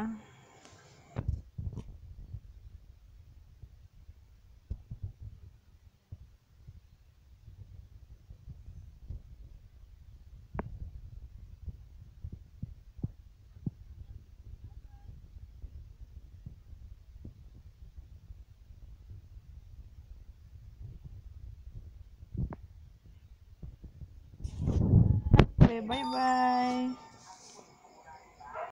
ạ bye bye.